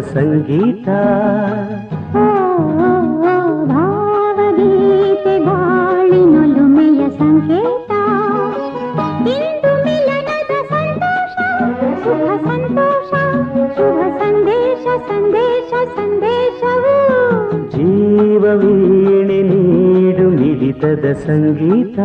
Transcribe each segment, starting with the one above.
ಸಂಗೀತ. ಭಾವಗೀತೆ ಭಾವಗೀತೆ ಬಾಳಿನೊಲುಮೆಯ ಸಂಕೇತ. ಇಂದು ಮಿಲನದ ಸಂತೋಷ ಸುಖ ಸಂತೋಷ ಶುಭ ಸಂದೇಶ ಸಂದೇಶ ಸಂದೇಶವು. ಜೀವ ವೀಣೆ ನೀಡು ಮಿಡಿತದ ಸಂಗೀತ.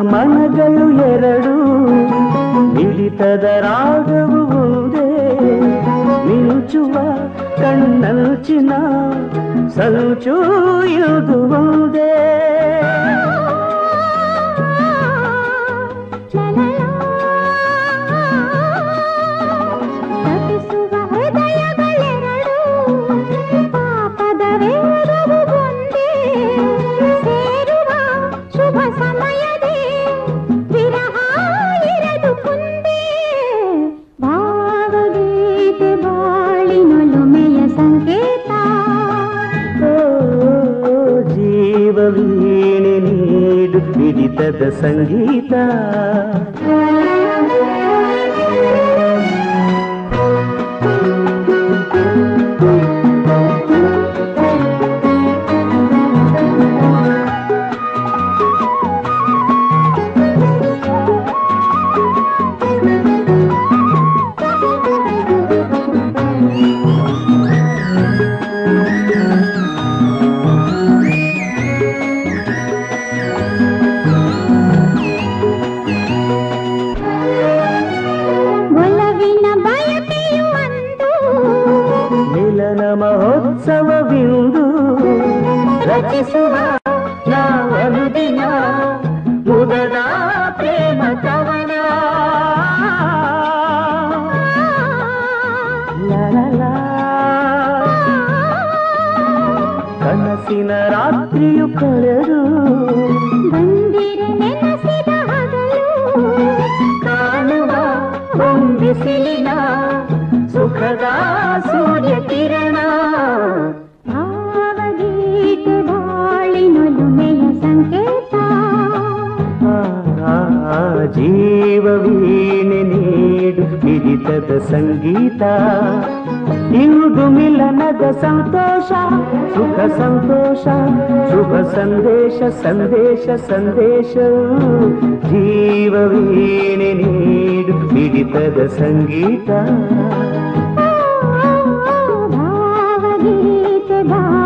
ಮನಗಳು ಎರಡು. ಮಿಡಿತದ ರಾಗವು ಒಂದೇ. ಮಿಂಚುವ ಕಣ್ಣಲ್ಚಿನ ಸಂಚು ಇದು ಒಂದೇ. ಬಾಳಿನೊಲುಮೆಯ ಸಂಕೇತ ಓ, ಜೀವ ವೀಣೆ ನೀಡು ಮಿಡಿತದ ಸಂಗೀತ ಮಹೋತ್ಸವವಿಂದು ರಚಿಸುವ ನಾವನುದಿನ ಮುದದ ಪ್ರೇಮ ಕವನ. ಕನಸಿನ ರಾತ್ರಿಯು ಕಳೆದು ಕಾಣುವ ಹೊಂಬಿಸಿಲಿನ ಸುಖದ ಸೂರ್ಯ ಕಿರಣ. ಜೀವ ವೀಣೆ ನೀಡು ಮಿಡಿತದ ಸಂಗೀತ. ಇಂದು ಮಿಲನದ ಸಂತೋಷ, ಸುಖ ಸಂತೋಷ, ಶುಭ ಸಂದೇಶ ಸಂದೇಶ ಸಂದೇಶ. ಜೀವ ವೀಣೆ ನೀಡು ಮಿಡಿತದ ಸಂಗೀತ. ಭಾವಗೀತೆ ಬಾ